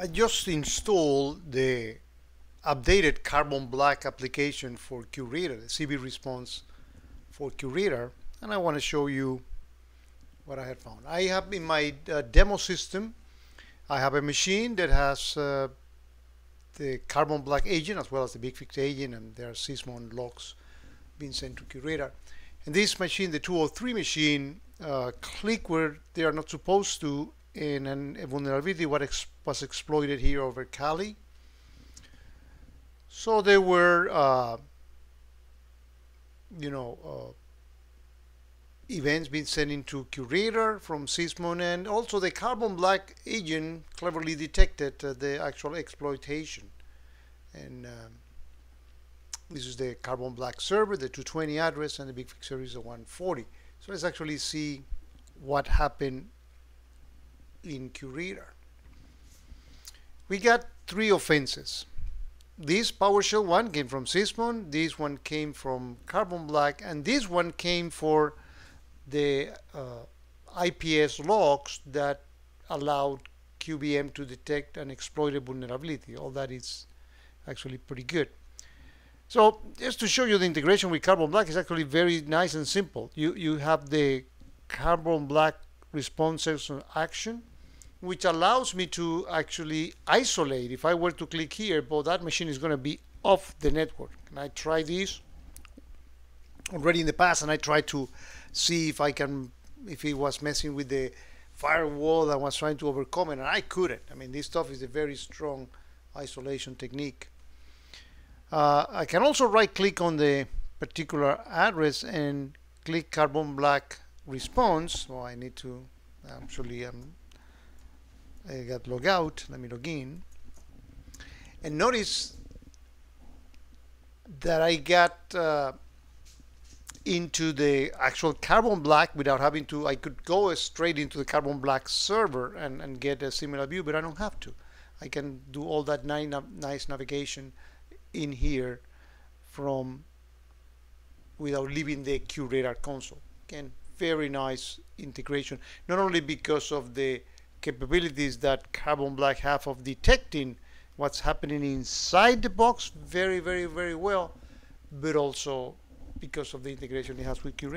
I just installed the updated Carbon Black application for QRadar, the CB response for QRadar, and I want to show you what I had found. I have in my uh, demo system, I have a machine that has uh, the Carbon Black agent as well as the BigFix agent, and there are Sysmon logs being sent to QRadar. And this machine, the 203 machine, uh, click where they are not supposed to in an, a vulnerability was exploited here over Kali. So there were, uh, you know, uh, events being sent into QRadar from Sysmon, and also the Carbon Black agent cleverly detected uh, the actual exploitation. And um, this is the Carbon Black server, the 220 address, and the BigFix server is the 140. So let's actually see what happened in QRadar. We got three offenses. This PowerShell one came from Sysmon, this one came from Carbon Black, and this one came for the uh, IPS logs that allowed QVM to detect an exploited vulnerability. All that is actually pretty good. So just to show you the integration with Carbon Black is actually very nice and simple. You, you have the Carbon Black responses action which allows me to actually isolate. If I were to click here, but that machine is going to be off the network. And I try this already in the past, and I tried to see if I can, if it was messing with the firewall I was trying to overcome it, and I couldn't. I mean, this stuff is a very strong isolation technique. Uh, I can also right click on the particular address and click Carbon Black response. So I need to actually um, I got log out let me log in. And notice that I got uh, into the actual carbon black without having to I could go straight into the carbon black server and, and get a similar view but I don't have to. I can do all that nice navigation in here from without leaving the QRadar console. Again very nice integration not only because of the capabilities that Carbon Black have of detecting what's happening inside the box very, very, very well, but also because of the integration it has with QRadar.